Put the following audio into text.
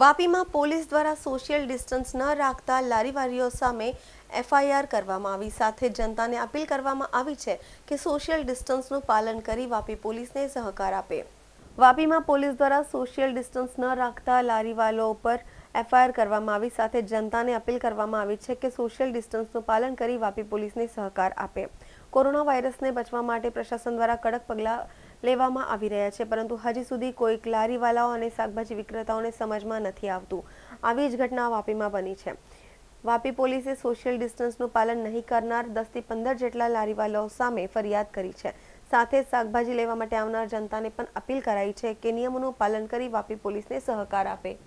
વાપીમાં police દ્વારા social distance ન રાખતા લારીવારીઓ સામે એફઆઈઆર કરવામાં આવી. સાથે જનતાને અપીલ કરવામાં આવી છે કે સોશિયલ ડિસ્ટન્સનું પાલન કરી વાપી પોલીસને સહકાર આપે. વાપીમાં પોલીસ દ્વારા સોશિયલ ડિસ્ટન્સ ન રાખતા લારીવાલો ઉપર એફઆઈઆર કરવામાં આવી. સાથે જનતાને અપીલ કરવામાં આવી છે કે સોશિયલ ડિસ્ટન્સનું પાલન કરી વાપી પોલીસને સહકાર આપે. કોરોના વાયરસને બચવા માટે પ્રશાસન દ્વારા કડક પગલાં લેવામાં આવી રહ્યા છે, પરંતુ હજી સુધી કોઈ ક્લારીવાલાઓ અને શાકભાજી વિક્રેતાઓને સમજમાં નથી આવતું. આવી જ ઘટના વાપીમાં બની છે. વાપી પોલીસે સોશિયલ ડિસ્ટન્સનું પાલન નહીં કરનાર દસથી પંદર જેટલા લારીવાલાઓ સામે ફરિયાદ કરી છે. સાથે શાકભાજી લેવા માટે આવનાર જનતાને પણ અપીલ કરાઈ છે કે નિયમોનું પાલન કરી વાપી પોલીસને સહકાર આપે.